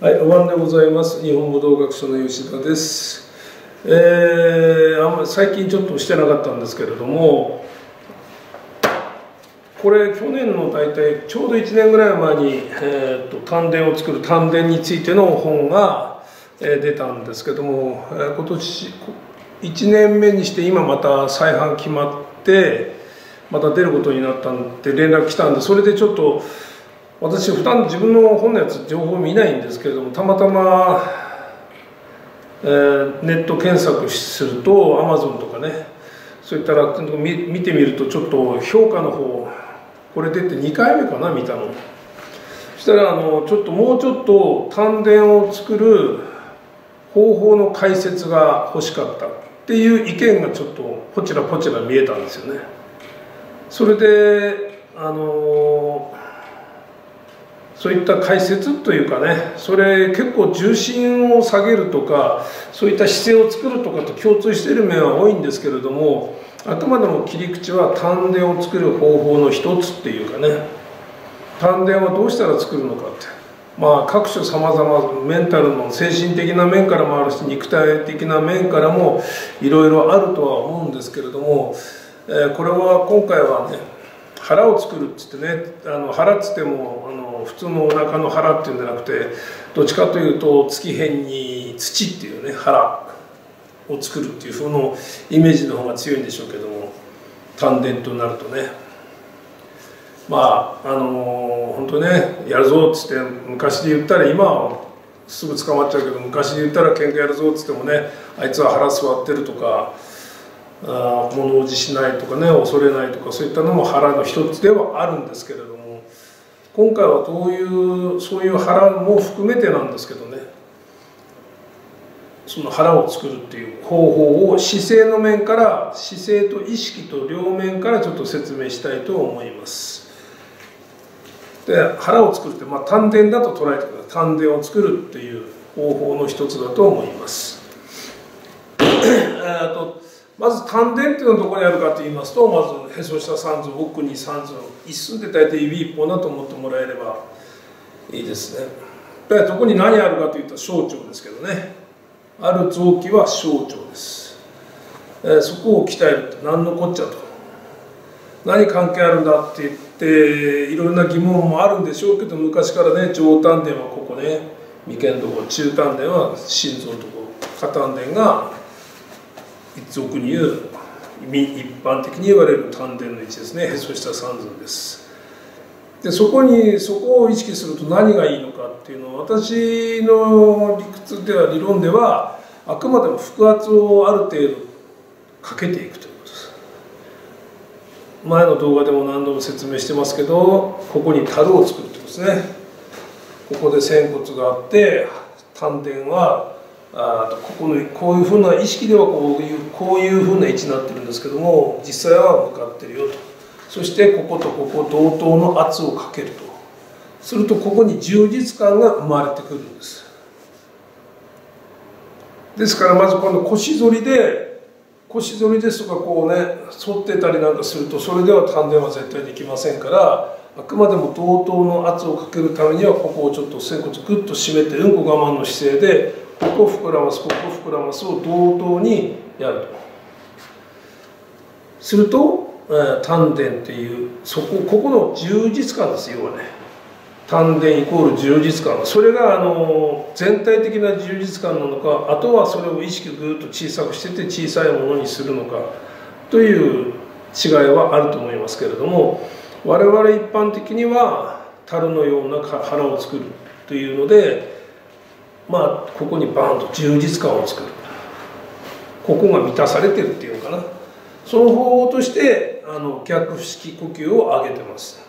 はい、お晩でございます。日本武道学所の吉田です。えー、あんまり最近ちょっとしてなかったんですけれども、これ去年の大体ちょうど1年ぐらい前に、えー、と丹田を作る丹田についての本が、え出たんですけども、え今年1年目にして今また再販決まってまた出ることになったんで連絡来たんでそれでちょっと私普段自分の本のやつ情報見ないんですけれどもたまたま、えーネット検索するとアマゾンとかねそういった楽天とか見見てみるとちょっと評価の方これ出て2回目かな見たの。そしたらあのちょっともうちょっと丹田を作る方法の解説が欲しかったっていう意見がちょっとポチラポチラ見えたんですよね。それであのそういった解説というかねそれ結構重心を下げるとかそういった姿勢を作るとかと共通している面は多いんですけれどもあくまでも切り口は丹田を作る方法の一つっていうかね丹田はどうしたら作るのかって。まあ各種さまざまメンタルの精神的な面からもあるし肉体的な面からもいろいろあるとは思うんですけれども、えーこれは今回はね腹を作るっつってねあの腹っつってもあの普通のお腹の腹っていうんじゃなくてどっちかというと月辺に土っていうね腹を作るっていう風のイメージの方が強いんでしょうけども丹田となるとね。まああの本当ねやるぞっつって昔で言ったら今はすぐ捕まっちゃうけど昔で言ったら喧嘩やるぞっつってもねあいつは腹座ってるとか物おじしないとかね恐れないとかそういったのも腹の一つではあるんですけれども今回はどういうそういう腹も含めてなんですけどねその腹を作るっていう方法を姿勢の面から姿勢と意識と両面からちょっと説明したいと思います。で腹を作るって、まあ、丹田だと捉えてください丹田を作るっていう方法の一つだと思います。まず丹田っていうのはどこにあるかと言いますとまずへそ下三寸奥に三寸一寸で大体指一本だと思ってもらえればいいですね。でどこに何あるかといったら小腸ですけどね。ある臓器は小腸です、えーそこを鍛えるって何のこっちゃと。何関係あるんだって言っていろんな疑問もあるんでしょうけど昔からね上丹田はここね眉間の中丹田は心臓のとこ下丹田が一族に言う一般的に言われる丹田の位置ですね。へそ下三寸です。でそこにそこを意識すると何がいいのかっていうのは私の理屈では理論ではあくまでも腹圧をある程度かけていくということです。前の動画でも何度も説明してますけどここに樽を作るってことですね。ここで仙骨があって丹田はあここのこういうふうな意識ではこういうこういうふうな位置になってるんですけども実際は向かってるよと。そしてこことここ同等の圧をかけると。するとここに充実感が生まれてくるんです。ですからまずこの腰反りで腰反りですとかこうね反ってたりなんかするとそれでは丹田は絶対できませんからあくまでも同等の圧をかけるためにはここをちょっと仙骨グッと締めてうんこ我慢の姿勢でここ膨らますここ膨らますを同等にやると。すると、え丹田っていうそこここの充実感です要はね。丹田イコール充実感。それがあの全体的な充実感なのかあとはそれを意識ぐっと小さくしてて小さいものにするのかという違いはあると思いますけれども我々一般的には樽のような腹を作るというのでまあここにバーンと充実感を作る。ここが満たされてるっていうのかな。その方法としてあの逆式呼吸を上げてます。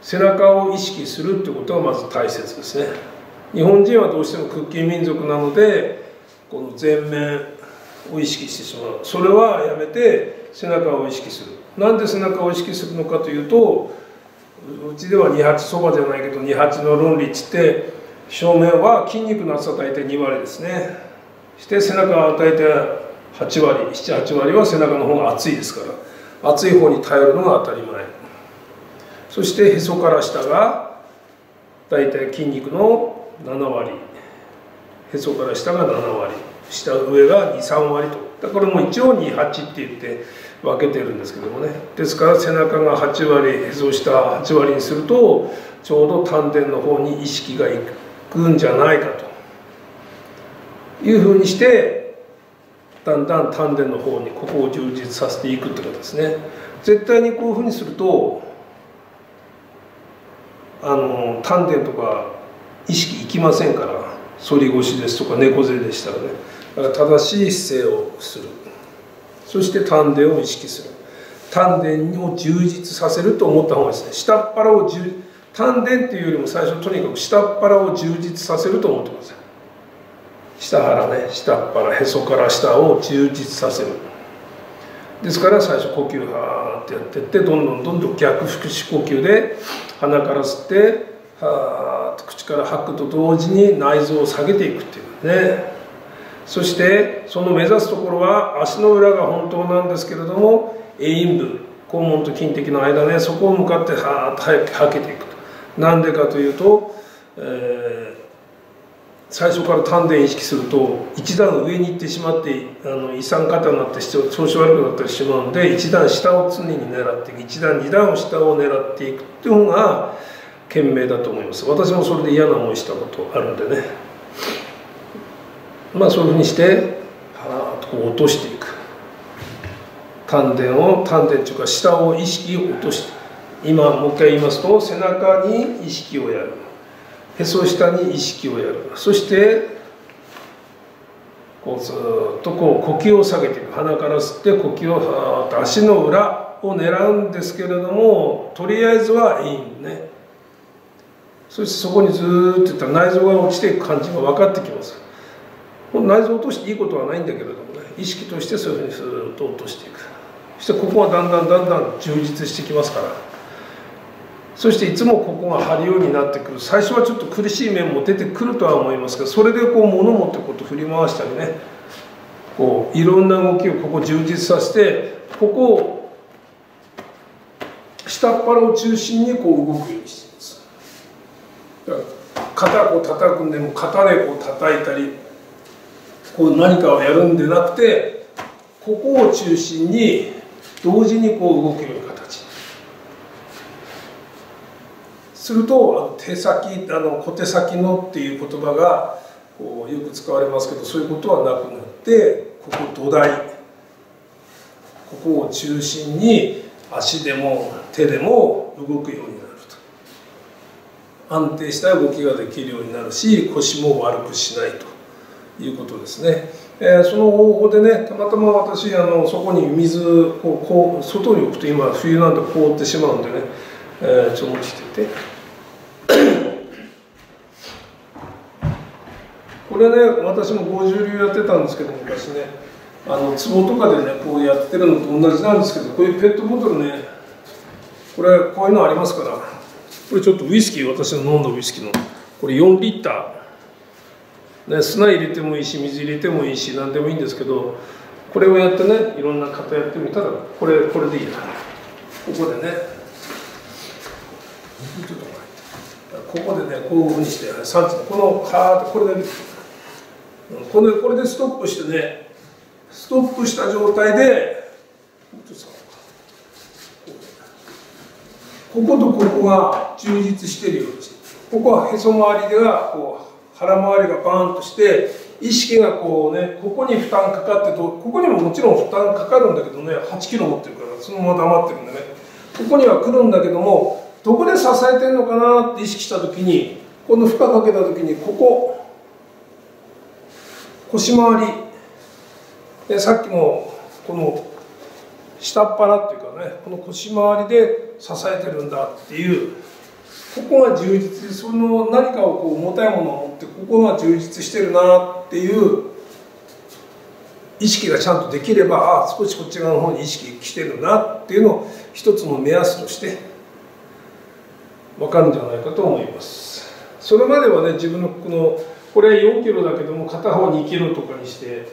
背中を意識するってことはまず大切ですね。日本人はどうしても屈筋民族なのでこの前面を意識してしまう。それはやめて背中を意識する。なんで背中を意識するのかというとうちでは二八そばじゃないけど二八の論理っつって正面は筋肉の厚さ大体2割ですね。して背中は大体8割78割は背中の方が厚いですから。厚い方に頼るのが当たり前。そしてへそから下が大体筋肉の7割。へそから下が7割。下上が23割と。だからもう一応28って言って分けてるんですけどもね。ですから背中が8割へそ下8割にするとちょうど丹田の方に意識がいく。くんじゃないかというふうにしてだんだん丹田の方にここを充実させていくってことですね。絶対にこういうふうにするとあの丹田とか意識いきませんから反り腰ですとか猫背でしたらね。だから正しい姿勢をする。そして丹田を意識する。丹田を充実させると思った方がいいですね。下っ腹を充丹田っていうよりも最初とにかく下っ腹を充実させると思ってください下腹ね。下っ腹。へそから下を充実させる。ですから最初呼吸はーってやってってどんどんどんどん逆腹式呼吸で鼻から吸ってはーっと口から吐くと同時に内臓を下げていくっていうね。そしてその目指すところは足の裏が本当なんですけれども栄陰部肛門と筋的の間ねそこを向かってはーっと早く吐けていくなんでかというと、えー最初から丹田意識すると一段上に行ってしまってあの胃酸過多になって調子悪くなってしまうので一段下を常に狙っていく一段二段下を狙っていくっていう方が賢明だと思います。私もそれで嫌な思いしたことあるんでね。まあそういうふうにしてはーっとこう落としていく。丹田を丹田っていうか下を意識を落としていく。今もう一回言いますと背中に意識をやる。へそ下に意識をやる。そしてこうずっとこう呼吸を下げていく。鼻から吸って呼吸をはーっと足の裏を狙うんですけれどもとりあえずはいいね。そしてそこにずっといったら内臓が落ちていく感じが分かってきます。内臓落としていいことはないんだけれどもね意識としてそういうふうにスーッと落としていく。そしてここがだんだんだんだん充実してきますから。そしていつもここが張るようになってくる。最初はちょっと苦しい面も出てくるとは思いますがそれでこう物持ってこうと振り回したりね。こういろんな動きをここ充実させてここを下っ腹を中心にこう動くようにしています。だから肩を叩くんでも肩でこう叩いたりこう何かをやるんでなくてここを中心に同時にこう動くようなすると手先あの小手先のっていう言葉がこうよく使われますけどそういうことはなくなってここ土台。ここを中心に足でも手でも動くようになると。安定した動きができるようになるし腰も悪くしないと。いうことですね、えー、その方法でねたまたま私あのそこに水をこう外に置くと今冬なんで凍ってしまうんでね、えー、ちょっと持ちててこれね私も50流やってたんですけど昔ね。あの壺とかでねこうやってるのと同じなんですけどこういうペットボトルねこれこういうのありますから。これちょっとウイスキー私の飲んだウイスキーの。これ4リッター、ね、砂入れてもいいし水入れてもいいし何でもいいんですけどこれをやってねいろんな方やってみたらこれこれでいいや。ここでね。ここでねこういうふうにして3つこのカーッとこれだけ。これこれでストップしてねストップした状態でこことここが充実してるようにここはへそ周りではこう腹周りがバーンとして意識がこうねここに負担かかってとここにももちろん負担かかるんだけどね8キロ持ってるからそのまま黙ってるんでね。ここには来るんだけどもどこで支えてるのかなって意識した時にこの負荷かけた時にここ腰回り。でさっきもこの下っ腹っていうかねこの腰回りで支えてるんだっていうここが充実その何かをこう重たいものを持ってここが充実してるなっていう意識がちゃんとできればああ少しこっち側の方に意識来てるなっていうのを一つの目安として分かるんじゃないかと思います。それまではね自分のこのこれ4キロだけども片方2キロとかにして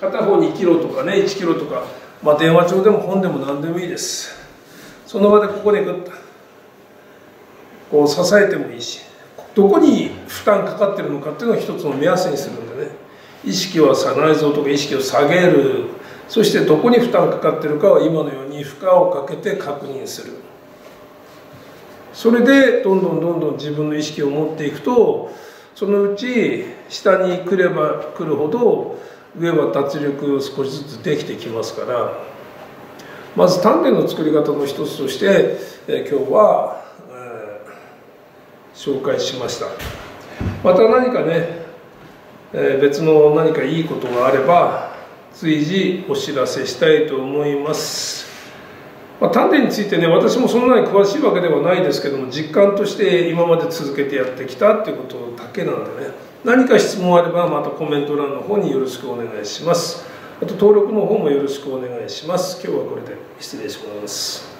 片方2キロとかね1キロとか、まあ、電話帳でも本でも何でもいいです。その場でここでグッと。こう支えてもいいし。どこに負担かかってるのかっていうのを一つの目安にするんでね。意識はさ内臓とか意識を下げる。そしてどこに負担かかってるかは今のように負荷をかけて確認する。それでどんどんどんどん自分の意識を持っていくとそのうち下に来れば来るほど上は脱力少しずつできてきますからまず丹田の作り方の一つとして、え今日は、えー、紹介しました。また何かね、えー、別の何かいいことがあれば随時お知らせしたいと思います。まあ、丹田についてね私もそんなに詳しいわけではないですけども実感として今まで続けてやってきたっていうことだけなんでね。何か質問あればまたコメント欄の方によろしくお願いします。あと登録の方もよろしくお願いします。今日はこれで失礼します。